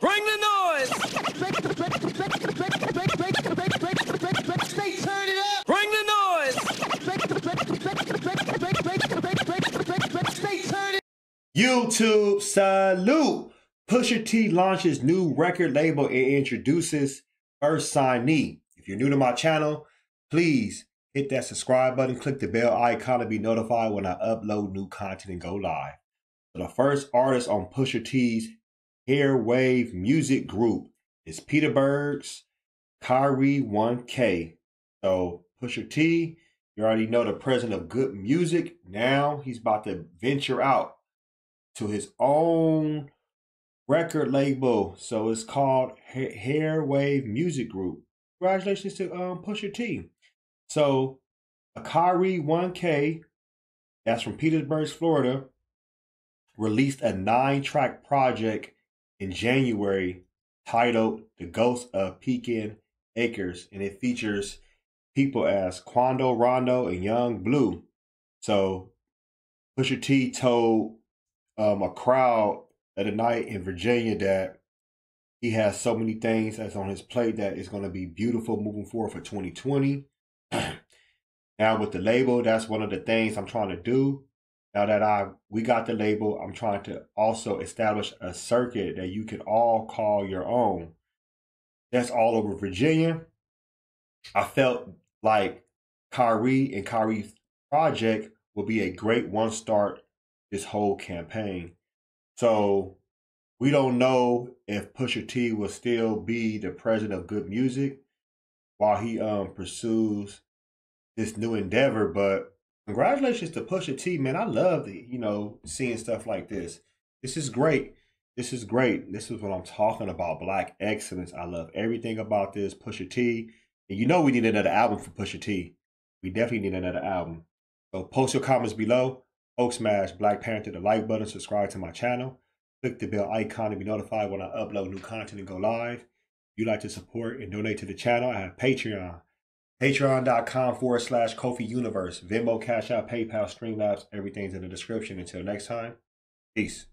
Bring the noise! Up. Bring the noise! YouTube salute! Pusha T launches new record label and introduces first signee. If you're new to my channel, please hit that subscribe button, click the bell icon to be notified when I upload new content and go live. The first artist on Pusha T's Heir Wave Music Group is Peter Berg's Kahri 1K. So Pusha T, you already know the president of Good Music. Now he's about to venture out to his own record label. So it's called Ha- Hairwave Music Group. Congratulations to um, Pusha T. So Akari 1K, that's from Petersburg, Florida, released a nine-track project in January titled The Ghost of Pekin Acres, and it features people as Quando Rondo and Young Blue. So Pusha T told um, a crowd at a night in Virginia that he has so many things that's on his plate that is going to be beautiful moving forward for 2020. now with the label, that's one of the things I'm trying to do. Now that I we got the label, I'm trying to also establish a circuit that you can all call your own. That's all over Virginia. I felt like Kahri and Kahri's project will be a great one start this whole campaign. So we don't know if Pusha T will still be the president of good music while he um pursues this new endeavor, but congratulations to Pusha T, man. I love the, you know, seeing stuff like this. This is great. This is great. This is what I'm talking about. Black excellence. I love everything about this. Pusha T. And you know we need another album for Pusha T. We definitely need another album. So post your comments below. Hulk Smash, Black Panther, the like button, subscribe to my channel. Click the bell icon to be notified when I upload new content and go live. If you'd like to support and donate to the channel, I have Patreon. Patreon.com forward slash Kofi Universe. Venmo, Cash App, PayPal, Streamlabs, everything's in the description. Until next time, peace.